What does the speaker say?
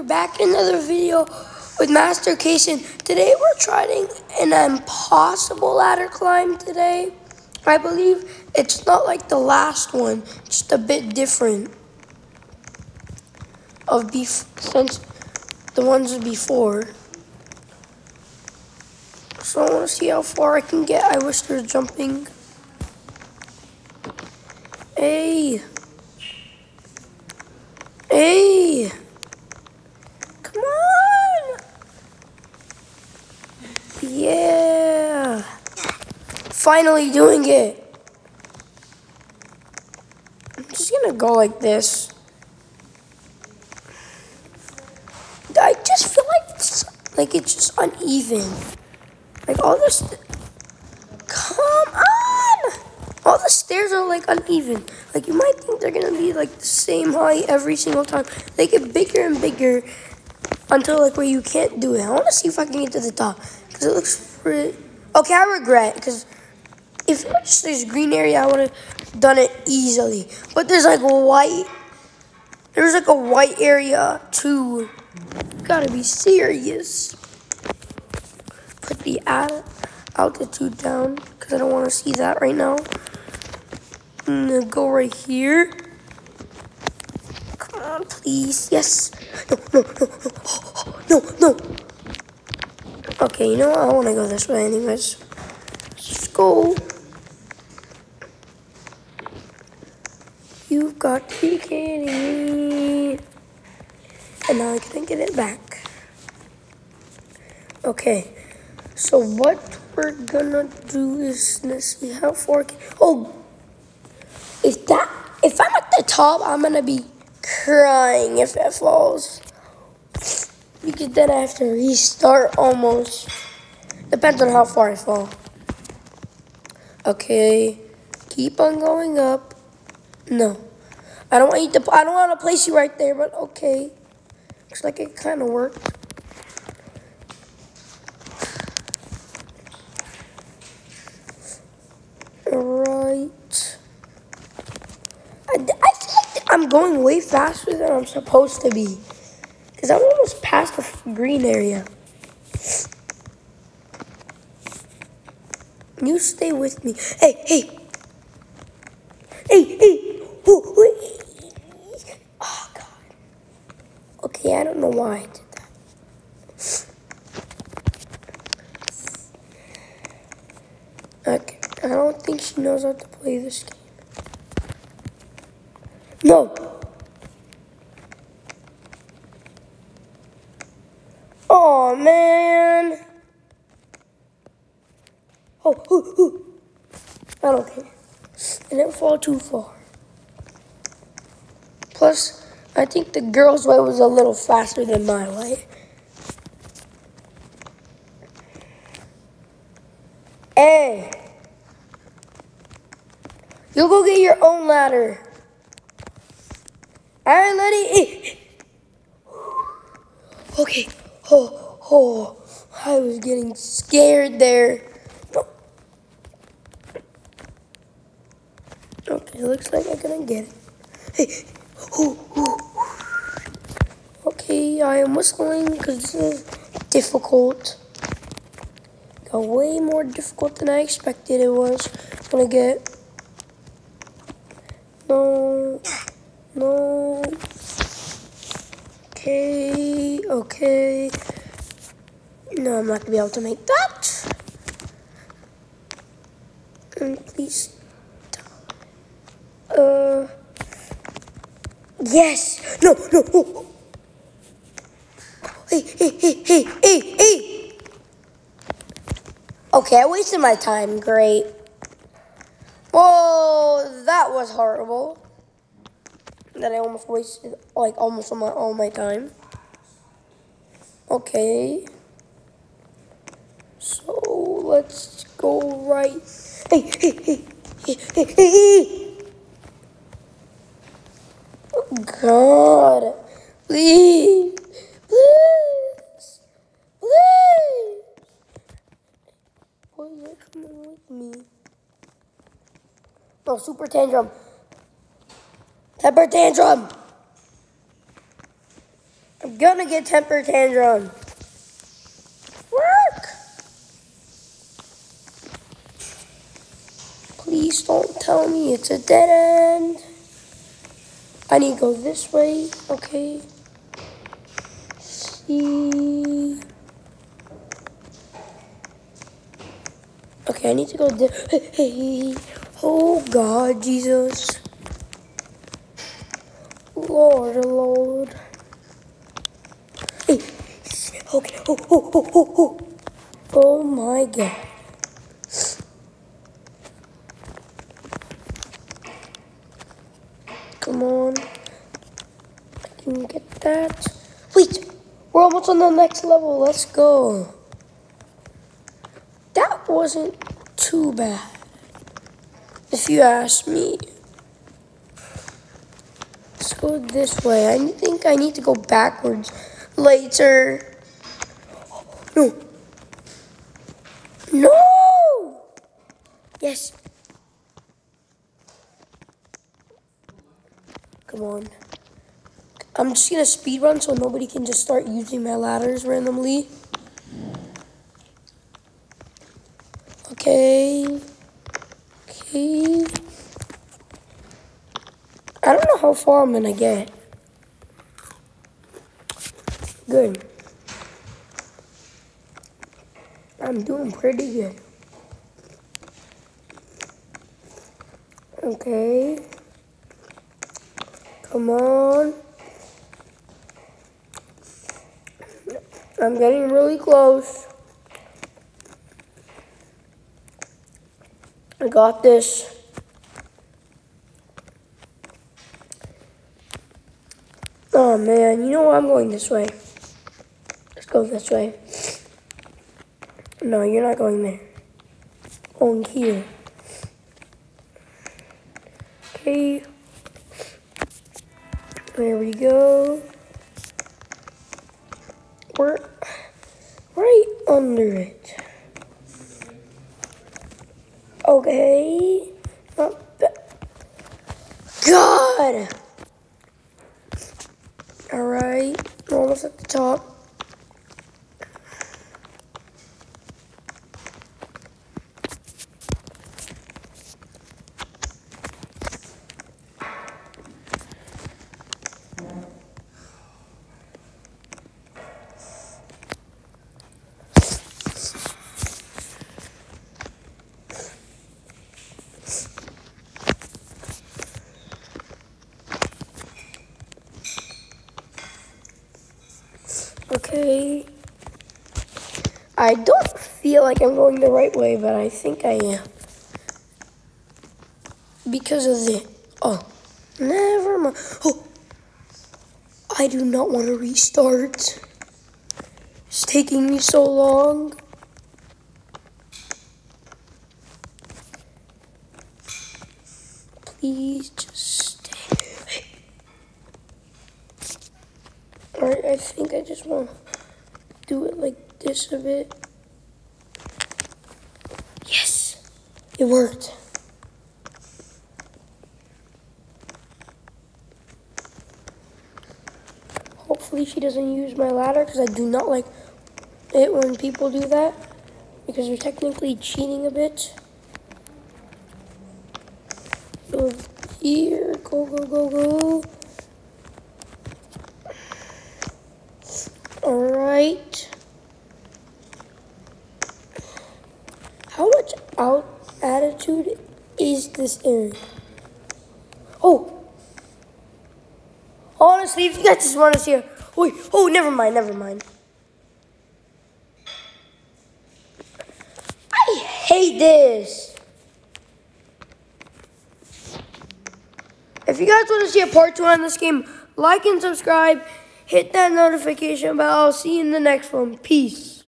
we're back in another video with Master Kayson. Today we're trying an impossible ladder climb today. I believe it's not like the last one, just a bit different of bef since the ones before. So I want to see how far I can get. I wish there's jumping. Hey. Hey. Come on. Yeah. Finally doing it. I'm just gonna go like this. I just feel like it's, like it's just uneven. Like all this. Come on! All the stairs are like uneven. Like you might think they're gonna be like the same height every single time. They get bigger and bigger until like where you can't do it. I want to see if I can get to the top because it looks pretty. Okay, I regret because if it was this green area, I would have done it easily. But there's like white. There's like a white area too. Gotta be serious put the altitude down because I don't want to see that right now. Mm, Gonna go right here. Come on, please. Yes. No, no, no, no, no. Okay, you know what? I want to go this way anyways. Let's go. Got to be kidding me. And now I can't get it back. Okay. So what we're gonna do is let's see how far. Can, oh, if that if I'm at the top, I'm gonna be crying if it falls because then I have to restart almost. Depends on how far I fall. Okay, keep on going up. No, I don't want you to. I don't want to place you right there, but okay. Looks like it kind of worked. Alright. I I think I'm going way faster than I'm supposed to be. Because I'm almost past the green area. You stay with me. Hey, hey. Hey, hey. Oh, God. Okay, I don't know why I did that. Okay, I don't think she knows how to play this game. No. Oh, man. Oh, ooh, ooh. I don't care. I didn't fall too far. Plus, I think the girl's way was a little faster than my way. Hey. You go get your own ladder. All right, Letty. Okay. Oh, oh. I was getting scared there. Okay, looks like I'm gonna get it. Hey. I am whistling because this is difficult. Got way more difficult than I expected it was. Gonna get. No. No. Okay, okay. No, I'm not gonna be able to make that. And please. Uh. Yes. No, no, no. Hey, hey, hey, hey, hey. Okay, I wasted my time. Great. Oh, that was horrible that I almost wasted like almost all my all my time. Okay. So let's go right. Hey, hey, hey, hey, hey, hey. Oh God, please, please. Boys are coming with me. No, super tantrum. Temper tantrum. I'm gonna get temper tantrum. Work! Please don't tell me it's a dead end. I need to go this way, okay? See. Okay, I need to go there. Oh God, Jesus. Lord, oh Lord. Hey, okay, oh, oh, oh, oh, oh, oh. Oh my God. Come on. I can get that. Wait, we're almost on the next level. Let's go. That wasn't too bad, if you ask me. Let's go this way. I think I need to go backwards later. No. No! Yes. Come on. I'm just gonna speed run so nobody can just start using my ladders randomly. Okay. I don't know how far I'm gonna get. Good. I'm doing pretty good. Okay. Come on. I'm getting really close. I got this. Oh man, you know what? I'm going this way. Let's go this way. No, you're not going there. Going here. Okay. There we go. We're right under it. Okay. Not bad. God! Alright. Almost at the top. Okay. I don't feel like I'm going the right way, but I think I am. Because of the... Oh, never mind. Oh, I do not want to restart. It's taking me so long. Please just stay. Alright, I think I just want to do it like this a bit. Yes, it worked. Hopefully she doesn't use my ladder because I do not like it when people do that because you're technically cheating a bit. Go here, go, go, go, go. Alright. How much out attitude is this in? Oh! Honestly, if you guys just want to see. Wait, oh, never mind, never mind. I hate this. If you guys want to see a part two on this game, like and subscribe. Hit that notification bell. I'll see you in the next one. Peace.